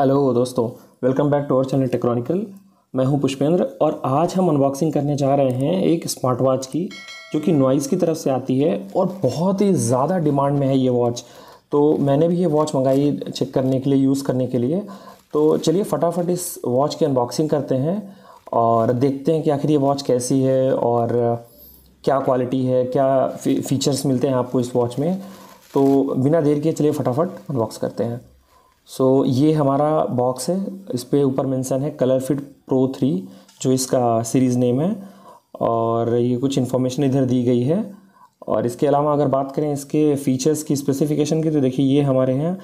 Hello दोस्तों welcome back to our channel Technonical मैं हूँ पुष्पेंद्र और आज हम अनबॉक्सिंग करने जा रहे हैं एक स्मार्ट वॉच की, जो कि नॉइज़ की तरफ़ से आती है और बहुत ही ज़्यादा डिमांड में है ये वॉच तो मैंने भी ये वॉच मंगाई चेक करने के लिए यूज़ करने के लिए. तो चलिए फटाफट इस वॉच की अनबॉक्सिंग करते हैं और देखते हैं कि आखिर ये वॉच कैसी है और क्या क्वालिटी है, क्या फीचर्स मिलते हैं आपको इस वॉच में. तो बिना देर के चलिए फटाफट अनबॉक्स करते हैं. सो so, ये हमारा बॉक्स है। इस पर ऊपर मेंशन है कलर फिट प्रो थ्री जो इसका सीरीज़ नेम है। और ये कुछ इन्फॉर्मेशन इधर दी गई है। और इसके अलावा अगर बात करें इसके फीचर्स की स्पेसिफिकेशन की तो देखिए ये हमारे हैं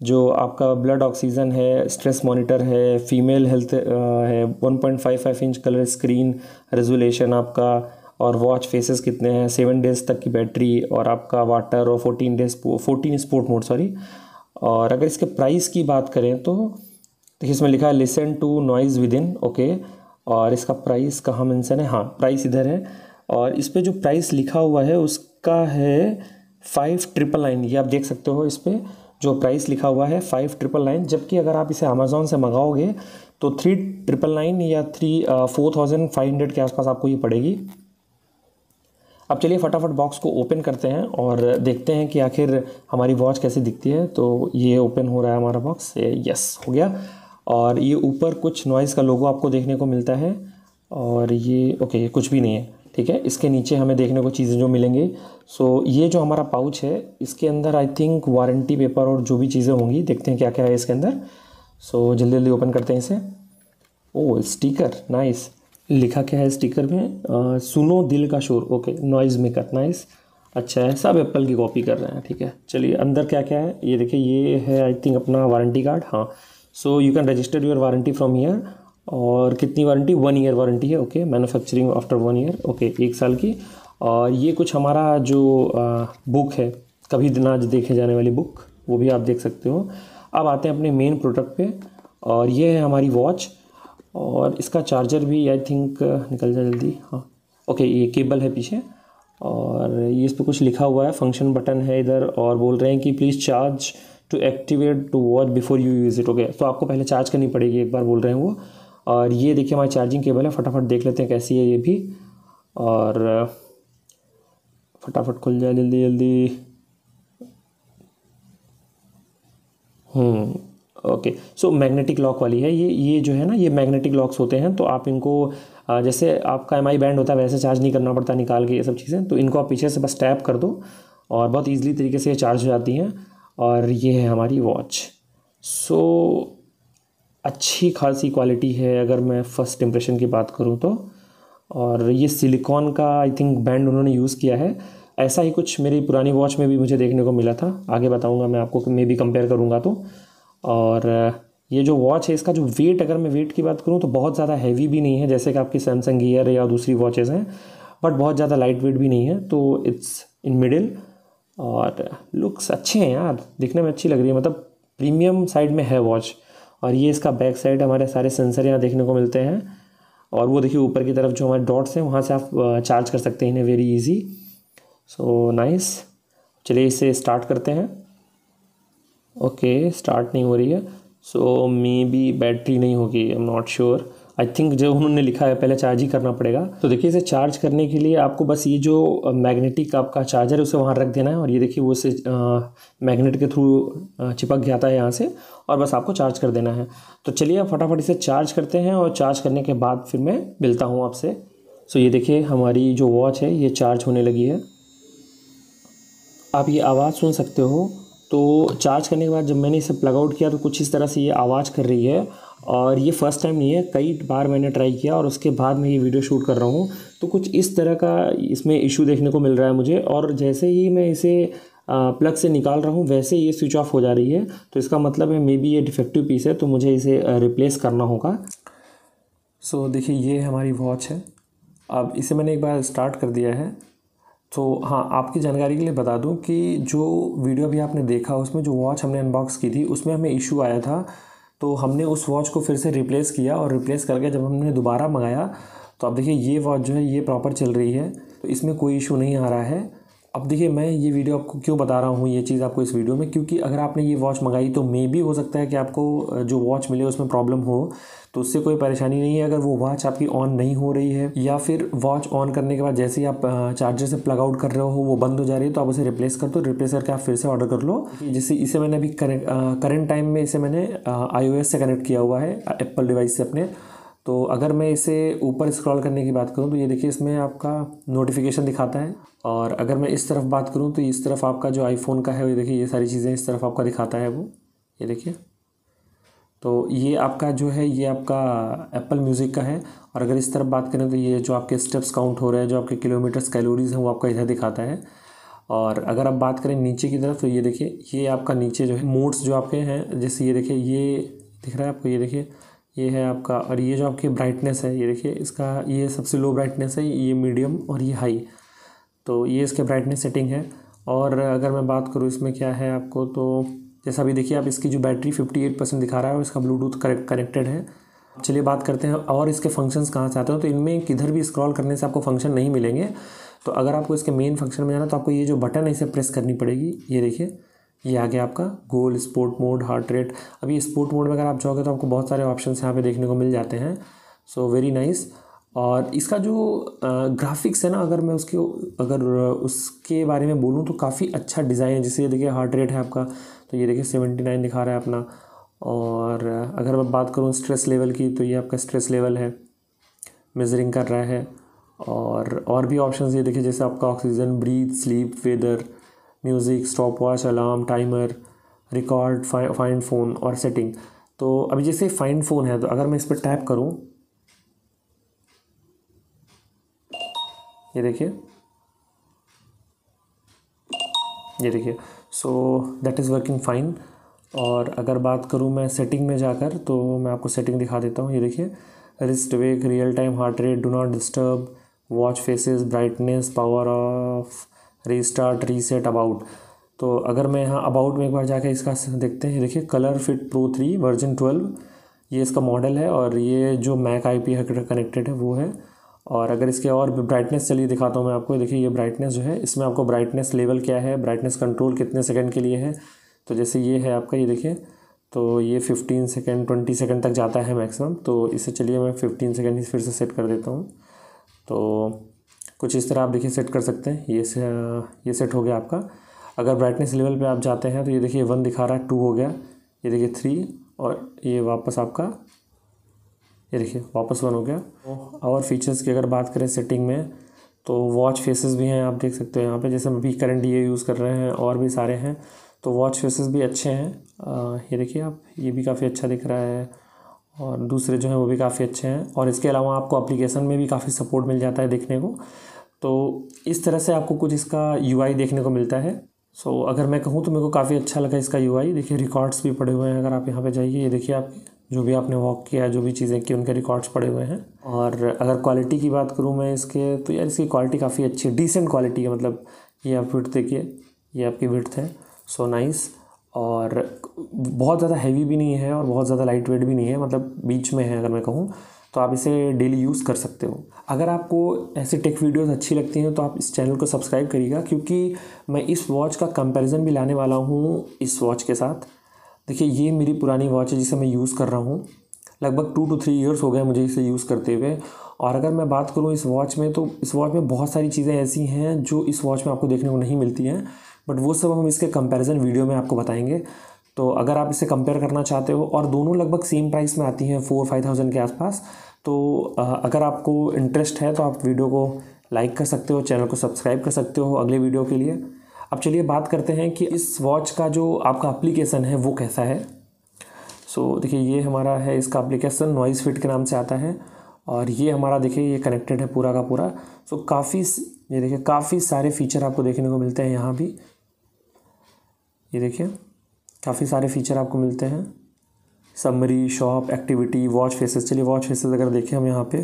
जो आपका ब्लड ऑक्सीजन है स्ट्रेस मॉनिटर है फीमेल हेल्थ है 1.55 इंच कलर स्क्रीन रेजोलेशन आपका और वॉच फेसेस कितने हैं सेवन डेज़ तक की बैटरी और आपका वाटर और fourteen days fourteen sport mode sorry और अगर इसके प्राइस की बात करें तो देखिए इसमें लिखा है listen to noise within okay और इसका प्राइस कहाँ मेंशन है? हाँ प्राइस इधर है। और इस पर जो प्राइस लिखा हुआ है, उसका है फाइव ट्रिपल नाइन ये आप देख सकते हो इस पर जो प्राइस लिखा हुआ है फाइव ट्रिपल नाइन जबकि अगर आप इसे अमेज़ोन से मंगाओगे तो थ्री ट्रिपल नाइन या three four thousand five hundred के आसपास आपको ये पड़ेगी। अब चलिए फटाफट बॉक्स को ओपन करते हैं और देखते हैं कि आखिर हमारी वॉच कैसी दिखती है। तो ये ओपन हो रहा है हमारा बॉक्स यस हो गया। और ये ऊपर कुछ नॉइज़ का लोगो आपको देखने को मिलता है। और ये ओके ये कुछ भी नहीं है, ठीक है? इसके नीचे हमें देखने को चीज़ें जो मिलेंगी। सो ये जो हमारा पाउच है, इसके अंदर आई थिंक वारंटी पेपर और जो भी चीज़ें होंगी, देखते हैं क्या क्या है इसके अंदर। सो जल्दी जल्दी ओपन करते हैं इसे। ओ स्टिकर नाइस लिखा क्या है स्टिकर में? आ, सुनो दिल का शोर। ओके नॉइज़ मेकर नाइस अच्छा है सब एप्पल की कॉपी कर रहे हैं ठीक है। चलिए अंदर क्या क्या है? ये देखिए ये है आई थिंक अपना वारंटी कार्ड हाँ। So you can register your warranty from year और कितनी वारंटी वन ईयर वारंटी है okay manufacturing after one year okay एक साल की। और ये कुछ हमारा जो आ, बुक है कभी दिन देखे जाने वाली बुक वो भी आप देख सकते हो। अब आते हैं अपने मेन प्रोडक्ट पे और ये है हमारी वॉच और इसका चार्जर भी आई थिंक निकल जाए जल्दी। हाँ। ओके ये केबल है पीछे। और ये इस पर कुछ लिखा हुआ है फ़ंक्शन बटन है इधर, और बोल रहे हैं कि please charge to activate to watch before you use it okay तो आपको पहले चार्ज करनी पड़ेगी, एक बार बोल रहे हैं वो। और ये देखिए, हमारी चार्जिंग केबल है, फटाफट देख लेते हैं कैसी है ये भी। और, फटाफट खुल जाए जल्दी जल्दी। Hmm. Okay. So magnetic lock वाली है। ये ये जो है ना, ये मैग्नेटिक लॉक्स होते हैं तो आप इनको जैसे आपका एम आई बैंड होता है, वैसे चार्ज नहीं करना पड़ता निकाल के, ये सब चीज़ें। तो इनको आप पीछे से बस टैप कर दो और बहुत ईजिली तरीके से ये चार्ज हो जाती हैं। और ये है हमारी वॉच सो अच्छी खासी क्वालिटी है, अगर मैं फ़र्स्ट इम्प्रेशन की बात करूँ तो। और ये सिलिकॉन का आई थिंक बैंड उन्होंने यूज़ किया है। ऐसा ही कुछ मेरी पुरानी वॉच में भी मुझे देखने को मिला था। आगे बताऊँगा मैं आपको, मे भी कंपेयर करूँगा तो। और, ये जो वॉच है, इसका जो वेट अगर मैं वेट की बात करूँ तो बहुत ज़्यादा हैवी भी नहीं है, जैसे कि आपकी सैमसंग ईयर या दूसरी वॉचेज़ हैं बट बहुत ज़्यादा लाइट वेट भी नहीं है तो इट्स इन मिडिल और लुक्स अच्छे हैं यार, दिखने में अच्छी लग रही है मतलब प्रीमियम साइड में है वॉच और ये इसका बैक साइड हमारे सारे सेंसर यहाँ देखने को मिलते हैं और वो देखिए ऊपर की तरफ़ जो हमारे डॉट्स हैं, वहाँ से आप चार्ज कर सकते हैं इन्हें वेरी इजी सो नाइस चलिए इसे स्टार्ट करते हैं। ओके स्टार्ट नहीं हो रही है। सो मे बी बैटरी नहीं होगी I am not sure I think जो उन्होंने लिखा है, पहले चार्ज ही करना पड़ेगा। तो देखिए, इसे चार्ज करने के लिए आपको बस ये जो मैग्नेटिक आपका चार्जर है, उसे वहाँ रख देना है। और ये देखिए, वो इसे मैग्नेट के थ्रू चिपक जाता है यहाँ से। और बस आपको चार्ज कर देना है। तो चलिए, आप फटाफट इसे चार्ज करते हैं और चार्ज करने के बाद फिर मैं मिलता हूँ आपसे। सो ये देखिए, हमारी जो वॉच है, ये चार्ज होने लगी है। आप ये आवाज़ सुन सकते हो। तो चार्ज करने के बाद जब मैंने इसे प्लग आउट किया तो कुछ इस तरह से ये आवाज़ कर रही है और ये फ़र्स्ट टाइम नहीं है, कई बार मैंने ट्राई किया और उसके बाद मैं ये वीडियो शूट कर रहा हूँ। तो कुछ इस तरह का इसमें इशू देखने को मिल रहा है मुझे और जैसे ही मैं इसे प्लग से निकाल रहा हूँ, वैसे ये स्विच ऑफ़ हो जा रही है। तो इसका मतलब है मे बी ये डिफेक्टिव पीस है तो मुझे इसे रिप्लेस करना होगा। सो देखिए, ये हमारी वॉच है। अब इसे मैंने एक बार स्टार्ट कर दिया है। तो हाँ आपकी जानकारी के लिए बता दूँ कि जो वीडियो अभी आपने देखा, उसमें जो वॉच हमने अनबॉक्स की थी, उसमें हमें इशू आया था। तो हमने उस वॉच को फिर से रिप्लेस किया और रिप्लेस करके जब हमने दोबारा मंगाया तो आप देखिए ये वॉच जो है, ये प्रॉपर चल रही है। तो इसमें कोई इशू नहीं आ रहा है। अब देखिए, मैं ये वीडियो आपको क्यों बता रहा हूँ, ये चीज़ आपको इस वीडियो में, क्योंकि अगर आपने ये वॉच मंगाई तो मे भी हो सकता है कि आपको जो वॉच मिले उसमें प्रॉब्लम हो तो उससे कोई परेशानी नहीं है। अगर वो वॉच आपकी ऑन नहीं हो रही है, या फिर वॉच ऑन करने के बाद जैसे ही आप चार्जर से प्लग आउट कर रहे हो, वो बंद हो जा रही है तो आप उसे रिप्लेस कर दो रिप्लेस करके आप फिर से ऑर्डर कर लो। जैसे, इसे मैंने अभी करेंट टाइम में इसे मैंने आईओएस से कनेक्ट किया हुआ है एप्पल डिवाइस से अपने। तो अगर मैं इसे ऊपर स्क्रॉल करने की बात करूँ तो ये देखिए, इसमें आपका नोटिफिकेशन दिखाता है। और अगर मैं इस तरफ़ बात करूँ तो इस तरफ़ आपका जो आईफोन का है, वो देखिए, ये सारी चीज़ें इस तरफ़ आपका दिखाता है वो। ये देखिए। तो ये आपका जो है, ये आपका एप्पल म्यूज़िक का है। और अगर इस तरफ़ बात करें तो ये जो आपके स्टेप्स काउंट हो रहे हैं, जो आपके किलोमीटर्स कैलोरीज हैं, वो आपका इधर दिखाता है। और अगर आप बात करें नीचे की तरफ़ तो ये देखिए, ये आपका नीचे जो है मोड्स जो आपके हैं, जैसे ये देखिए, ये दिख रहा है आपको, ये देखिए। ये है आपका, और ये जो आपकी ब्राइटनेस है, ये देखिए, इसका ये सबसे लो ब्राइटनेस है, ये मीडियम और ये हाई तो ये इसके ब्राइटनेस सेटिंग है। और अगर मैं बात करूँ इसमें क्या है आपको तो जैसा अभी देखिए, आप इसकी जो बैटरी फिफ्टी एट परसेंट दिखा रहा है और इसका ब्लूटूथ कनेक्टेड है। चलिए बात करते हैं, और इसके फ़ंक्शंस कहाँ से आते हैं? तो इनमें किधर भी स्क्रॉल करने से आपको फ़ंक्शन नहीं मिलेंगे। तो अगर आपको इसके मेन फ़ंक्शन में जाना तो आपको ये जो बटन है, इसे प्रेस करनी पड़ेगी। ये देखिए ये आ गया आपका goal sport mode heart rate अभी स्पोर्ट मोड में अगर आप जाओगे तो आपको बहुत सारे ऑप्शन यहाँ पे देखने को मिल जाते हैं। सो वेरी नाइस और इसका जो ग्राफिक्स है ना, अगर मैं उसके, अगर उसके बारे में बोलूँ तो काफ़ी अच्छा डिज़ाइन है। जैसे ये देखिए हार्ट रेट है आपका। तो ये देखिए सेवेंटी नाइन दिखा रहा है अपना। और अगर मैं बात करूँ स्ट्रेस लेवल की तो ये आपका स्ट्रेस लेवल है। मेजरिंग कर रहा है। और और भी ऑप्शन ये देखिए, जैसे आपका oxygen breath sleep weather music stopwatch alarm, timer, record find phone और सेटिंग। तो अभी जैसे फाइंड फ़ोन है तो अगर मैं इस पर टैप करूँ, ये देखिए। ये देखिए। So that is working fine और अगर बात करूँ मैं सेटिंग में जाकर तो मैं आपको सेटिंग दिखा देता हूँ। ये देखिए। Wrist wake real time heart rate do not disturb watch faces brightness power off restart reset about तो अगर मैं यहाँ अबाउट में एक बार जाके इसका देखते हैं, देखिए ColorFit pro three version twelve ये इसका मॉडल है और ये जो मैक आई पी कनेक्टेड है, वो है। और अगर इसके और ब्राइटनेस चलिए दिखाता हूँ मैं आपको, देखिए, ये ब्राइटनेस जो है, इसमें आपको ब्राइटनेस लेवल क्या है ब्राइटनेस कंट्रोल कितने सेकंड के लिए है। तो जैसे ये है आपका, ये देखिए तो ये फिफ्टीन सेकेंड ट्वेंटी सेकेंड तक जाता है मैक्सिमम तो इसे चलिए मैं फिफ्टीन सेकेंड ही फिर से सेट कर देता हूँ। तो कुछ इस तरह आप देखिए सेट कर सकते हैं। ये से, ये सेट हो गया आपका। अगर ब्राइटनेस लेवल पे आप जाते हैं तो ये देखिए वन दिखा रहा है टू हो गया। ये देखिए थ्री और ये वापस आपका ये देखिए वापस वन हो गया। और फीचर्स की अगर बात करें सेटिंग में तो वॉच फेसेस भी हैं आप देख सकते हो। यहाँ पे जैसे हम अभी करंट ये यूज़ कर रहे हैं और भी सारे हैं तो वॉच फेसेस भी अच्छे हैं। आ, ये देखिए आप ये भी काफ़ी अच्छा दिख रहा है। और दूसरे जो हैं वो भी काफ़ी अच्छे हैं। और इसके अलावा आपको अप्लीकेशन में भी काफ़ी सपोर्ट मिल जाता है देखने को। तो इस तरह से आपको कुछ इसका यूआई देखने को मिलता है। सो so, अगर मैं कहूँ तो मेरे को काफ़ी अच्छा लगा इसका यूआई देखिए रिकॉर्ड्स भी पड़े हुए हैं। अगर आप यहाँ पे जाइए ये देखिए आप जो भी आपने वॉक किया जो भी चीज़ें की उनके रिकॉर्ड्स पड़े हुए हैं। और अगर क्वालिटी की बात करूँ मैं इसके तो यार इसकी क्वालिटी काफ़ी अच्छी है। डिसेंट क्वालिटी है मतलब ये आप विथ देखिए ये आपकी विथ है। So so, nice nice. और बहुत ज़्यादा हैवी भी नहीं है और बहुत ज़्यादा लाइट वेट भी नहीं है। मतलब बीच में है अगर मैं कहूँ। तो आप इसे डेली यूज़ कर सकते हो। अगर आपको ऐसी टेक वीडियोस अच्छी लगती हैं तो आप इस चैनल को सब्सक्राइब करिएगा, क्योंकि मैं इस वॉच का कंपैरिजन भी लाने वाला हूँ इस वॉच के साथ। देखिए, ये मेरी पुरानी वॉच है जिसे मैं यूज़ कर रहा हूँ। लगभग टू टू थ्री ईयर्स हो गए मुझे इसे यूज़ करते हुए। और अगर मैं बात करूँ इस वॉच में तो इस वॉच में बहुत सारी चीज़ें ऐसी हैं जो इस वॉच में आपको देखने को नहीं मिलती हैं बट वो सब हम इसके कंपैरिजन वीडियो में आपको बताएँगे। तो अगर आप इसे कंपेयर करना चाहते हो और दोनों लगभग सेम प्राइस में आती हैं फोर फाइव थाउज़ेंड के आसपास तो अगर आपको इंटरेस्ट है तो आप वीडियो को लाइक कर सकते हो चैनल को सब्सक्राइब कर सकते हो अगले वीडियो के लिए। अब चलिए बात करते हैं कि इस वॉच का जो आपका एप्लीकेशन है वो कैसा है। सो so, देखिए ये हमारा है इसका एप्लीकेशन नॉइज़ फिट के नाम से आता है और ये हमारा देखिए ये कनेक्टेड है पूरा का पूरा। सो so, काफ़ी ये देखिए काफ़ी सारे फीचर आपको देखने को मिलते हैं यहाँ भी। ये देखिए। काफ़ी सारे फीचर आपको मिलते हैं। Summary shop activity watch faces चलिए वॉच फेसेस अगर देखें हम यहाँ पे।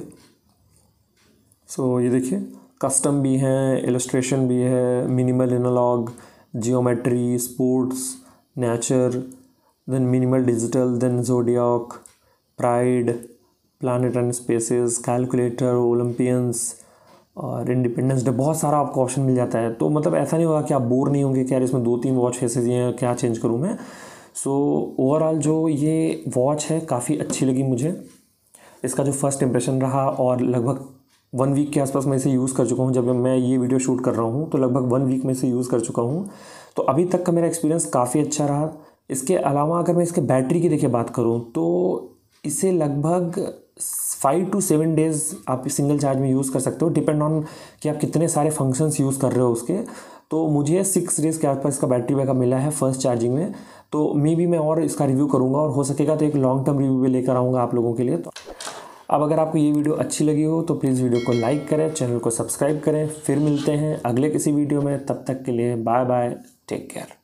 सो so, ये देखिए कस्टम भी हैं इलस्ट्रेशन भी है minimal analog geometry sports nature then minimal digital then zodiac pride planet and spaces calculator Olympians और इंडिपेंडेंस डे बहुत सारा आपको ऑप्शन मिल जाता है। तो मतलब ऐसा नहीं होगा कि आप बोर नहीं होंगे कि यार इसमें दो तीन वॉच फेसेस हैं क्या चेंज करूँ मैं? सो so, ओवरऑल जो ये वॉच है काफ़ी अच्छी लगी मुझे। इसका जो फ़र्स्ट इंप्रेशन रहा और लगभग वन वीक के आसपास मैं इसे यूज़ कर चुका हूँ। जब मैं ये वीडियो शूट कर रहा हूँ तो लगभग वन वीक में इसे यूज़ कर चुका हूँ। तो अभी तक का मेरा एक्सपीरियंस काफ़ी अच्छा रहा। इसके अलावा अगर मैं इसके बैटरी की देखिए बात करूँ तो इसे लगभग फाइव टू सेवन डेज़ आप सिंगल चार्ज में यूज़ कर सकते हो। डिपेंड ऑन कि आप कितने सारे फ़ंक्शंस यूज़ कर रहे हो उसके। तो मुझे सिक्स डेज़ के आसपास इसका बैटरी बैकअप मिला है फ़र्स्ट चार्जिंग में। तो मे बी मैं और इसका रिव्यू करूँगा और हो सकेगा तो एक लॉन्ग टर्म रिव्यू भी लेकर आऊँगा आप लोगों के लिए। तो अब अगर आपको ये वीडियो अच्छी लगी हो तो प्लीज़ वीडियो को लाइक करें चैनल को सब्सक्राइब करें। फिर मिलते हैं अगले किसी वीडियो में। तब तक के लिए बाय बाय टेक केयर